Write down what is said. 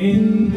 in